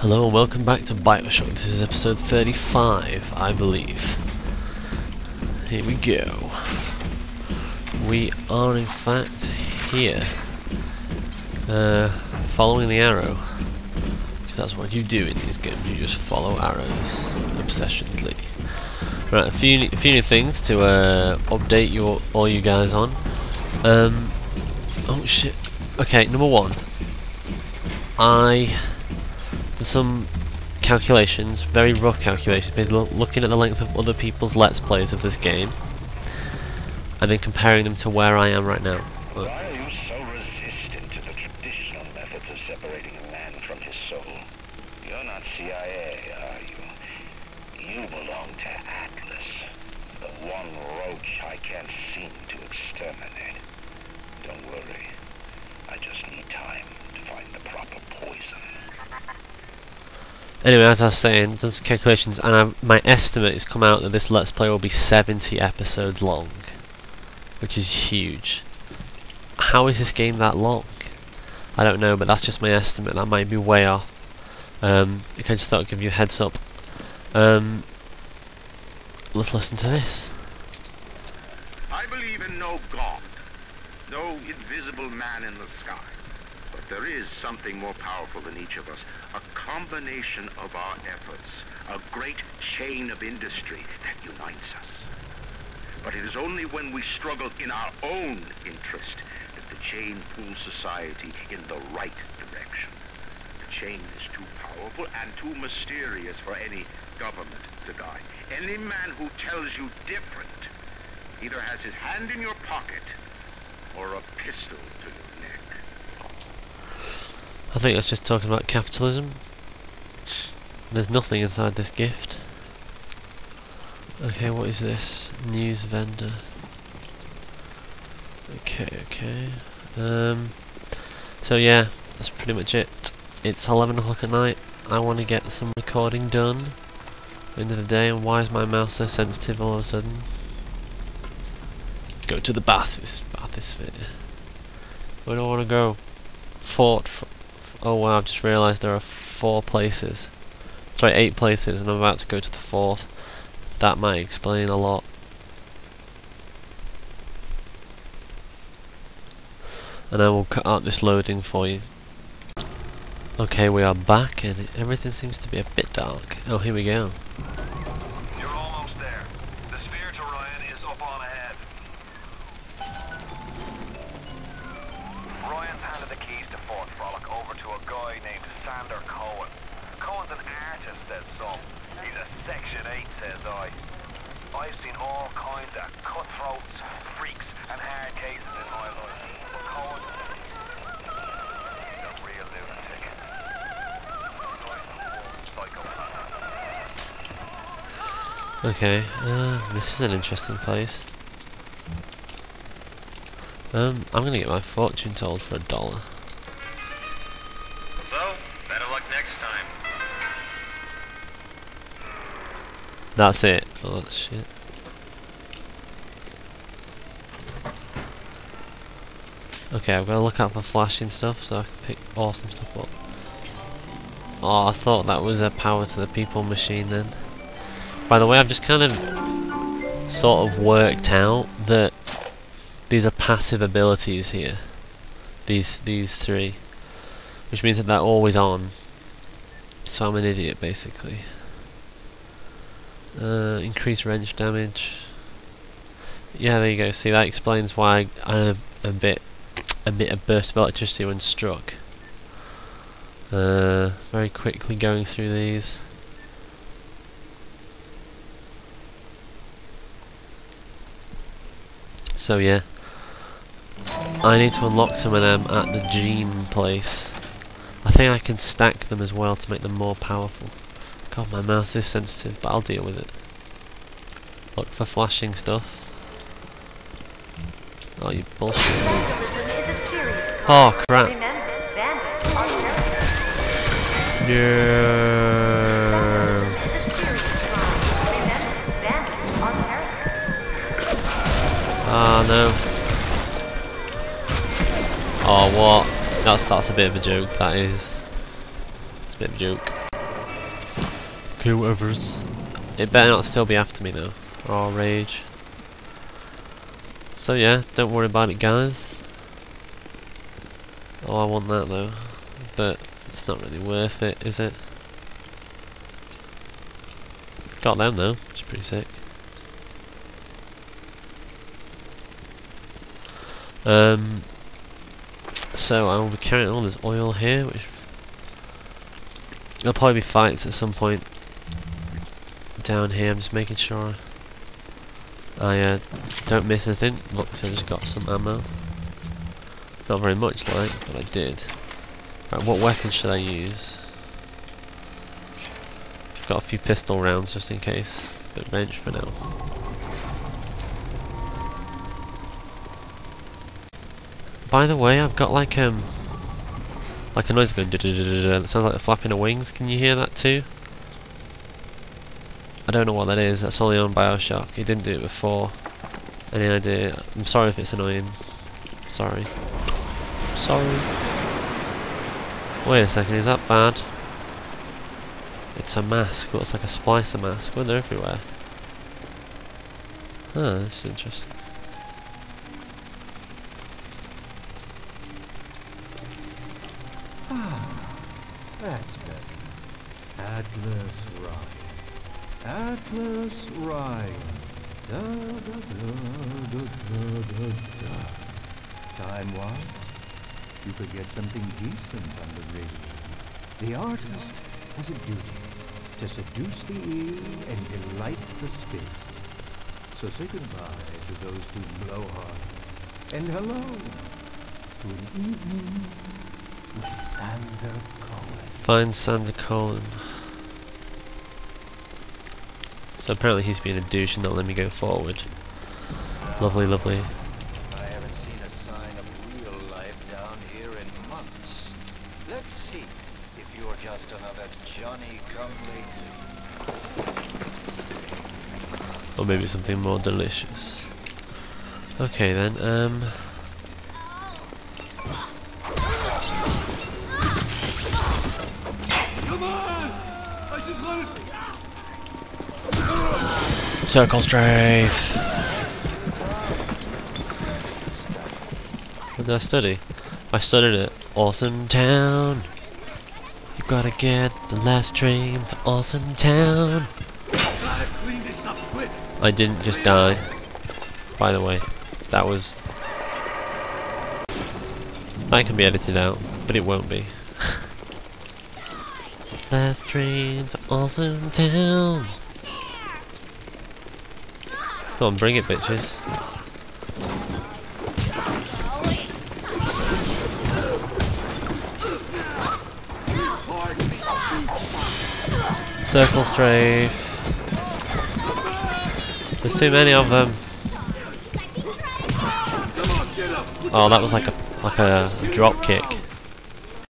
Hello and welcome back to Bioshock. This is episode 35, I believe. Here we go. We are in fact here. Uh, following the arrow. Because that's what you do in these games, you just follow arrows obsessionally. Right, a few, a few new things to uh, update your all you guys on. Um, oh shit. Okay, number one. I some calculations, very rough calculations, basically looking at the length of other people's Let's Plays of this game, and then comparing them to where I am right now. Why are you so resistant to the traditional methods of separating a man from his soul? You're not CIA, are you? You belong to Atlas, the one roach I can't seem to exterminate. Don't worry. I just need time to find the proper poison. Anyway, as I was saying, those calculations, and I, my estimate has come out that this Let's Play will be 70 episodes long, which is huge. How is this game that long? I don't know, but that's just my estimate. That might be way off. Um, I just thought I'd give you a heads up. Um, let's listen to this. I believe in no God, no invisible man in the sky. There is something more powerful than each of us, a combination of our efforts, a great chain of industry that unites us. But it is only when we struggle in our own interest that the chain pulls society in the right direction. The chain is too powerful and too mysterious for any government to guide. Any man who tells you different either has his hand in your pocket or a pistol to your neck. I think that's just talking about capitalism. There's nothing inside this gift. Okay, what is this? News vendor. Okay, okay. Um, so yeah, that's pretty much it. It's 11 o'clock at night. I want to get some recording done. End of the day, and why is my mouse so sensitive all of a sudden? Go to the bath bathysphere. Where do I want to go? Fort. Oh wow! I've just realised there are four places. Sorry, eight places, and I'm about to go to the fourth. That might explain a lot. And I will cut out this loading for you. Okay, we are back, and everything seems to be a bit dark. Oh, here we go. Guy named Sander Cohen. Cohen's an artist, says some. He's a Section 8, says I. I've seen all kinds of cutthroats, freaks, and hard cases in my life. But Cohen, a real lunatic. Okay, uh, this is an interesting place. Um, I'm gonna get my fortune told for a dollar. That's it. Oh shit. Okay, I've got to look out for flashing stuff so I can pick awesome stuff up. Oh, I thought that was a power to the people machine then. By the way, I've just kind of sort of worked out that these are passive abilities here. These these three. Which means that they're always on. So I'm an idiot basically. Uh, increase wrench damage. Yeah, there you go. See, that explains why I a bit emit a burst of electricity when struck. Uh, very quickly going through these. So yeah, I need to unlock some of them at the gene place. I think I can stack them as well to make them more powerful. God, my mouse is sensitive, but I'll deal with it. Look for flashing stuff. Oh, you bullshit. Oh, crap. No. Oh, ah, no. Oh, what? That's, that's a bit of a joke, that is. It's a bit of a joke. Whoever's. It better not still be after me though, I'll rage. So yeah, don't worry about it guys. Oh, I want that though, but it's not really worth it, is it? Got them though, which is pretty sick. Um, so I will be carrying all this oil here, which there'll probably be fights at some point down here. I'm just making sure I uh, don't miss anything. Look, so I just got some ammo. Not very much, like, but I did. Right, what weapon should I use? Got a few pistol rounds just in case. But bench for now. By the way, I've got like um like a noise going da da da da. That sounds like the flapping of wings. Can you hear that too? I don't know what that is. That's only on Bioshock. It didn't do it before. Any idea? I'm sorry if it's annoying. Sorry. Sorry. Wait a second. Is that bad? It's a mask. Looks like a splicer mask. Well, they're everywhere. Huh, that's interesting. Ah, that's better. Atlas Ryan. Atlas Ryan. Da, da, da, da, da, da, da. Time wise, you could get something decent on the radio. The artist has a duty to seduce the ear and delight the spirit. So say goodbye to those two blowhards. And hello to an evening with Sander Cohen. Find Sander Cohen. So apparently he's being a douche and not letting me go forward. Lovely, lovely. I haven't seen a sign of real life down here in months. Let's see if you're just another Johnny come Or maybe something more delicious. Okay then, um... Circle strafe! What did I study? I studied it. Awesome Town! You gotta get the last train to Awesome Town! I didn't just die. By the way, that was... That can be edited out, but it won't be. Last train to Awesome Town! Come on, bring it, bitches. Circle strafe. There's too many of them. Oh, that was like a like a drop kick.